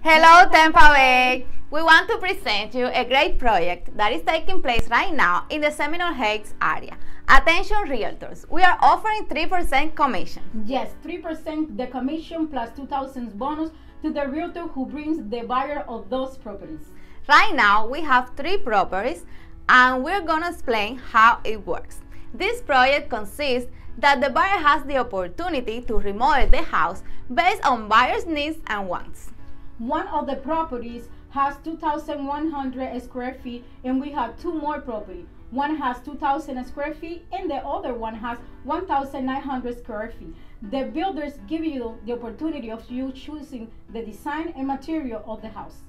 Hello, Tampa Bay! We want to present you a great project that is taking place right now in the Seminole Heights area. Attention realtors, we are offering 3% commission. Yes, 3% the commission plus 2000 bonus to the realtor who brings the buyer of those properties. Right now, we have three properties and we're going to explain how it works. This project consists that the buyer has the opportunity to remodel the house based on buyer's needs and wants. One of the properties has 2,100 square feet and we have two more property. One has 2,000 square feet and the other one has 1,900 square feet. The builders give you the opportunity of you choosing the design and material of the house.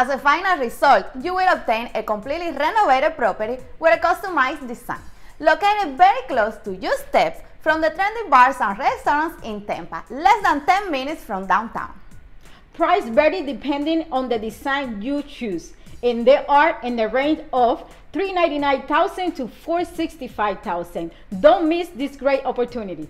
As a final result, you will obtain a completely renovated property with a customized design, located very close to your steps from the trendy bars and restaurants in Tampa, less than 10 minutes from downtown. Price vary depending on the design you choose, and they are in the range of 399,000 to 465,000. Don't miss this great opportunity.